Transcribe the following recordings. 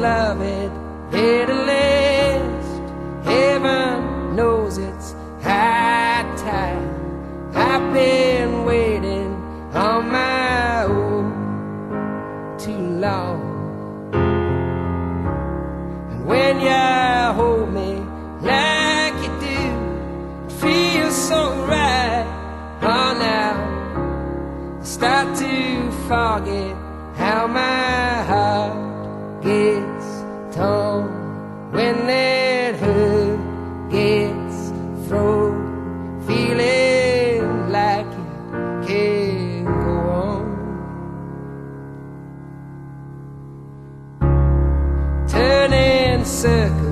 love it list. Heaven knows it's high time. I've been waiting on my own too long. And when you hold me like you do, it feels so right. Oh, now I start to forget how my heart gets torn when that hurt gets thrown, feeling like it can't go on. Turning circles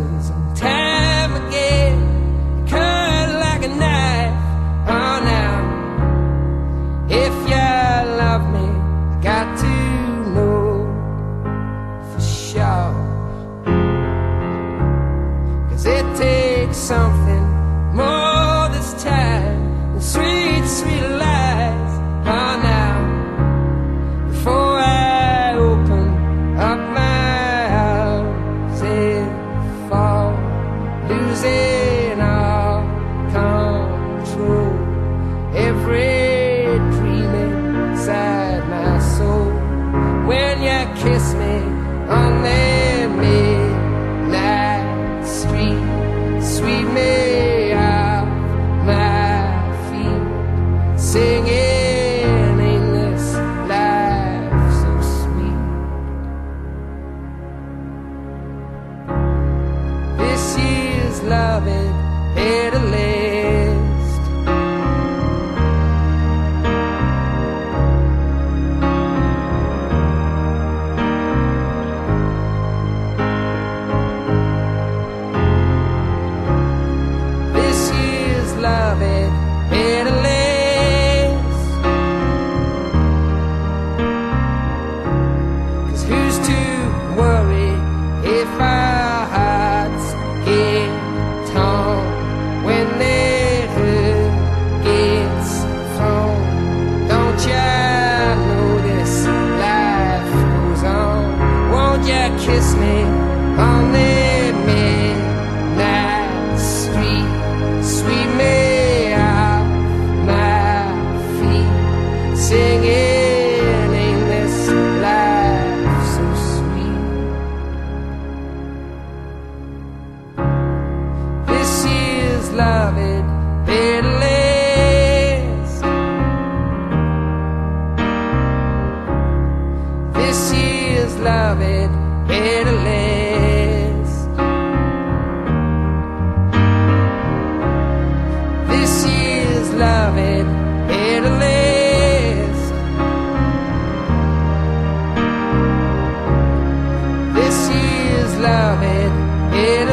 When you kiss me on the worry if our hearts get torn when the hurt gets thrown? Don't ya know this life goes on? Won't ya kiss me on the love it. it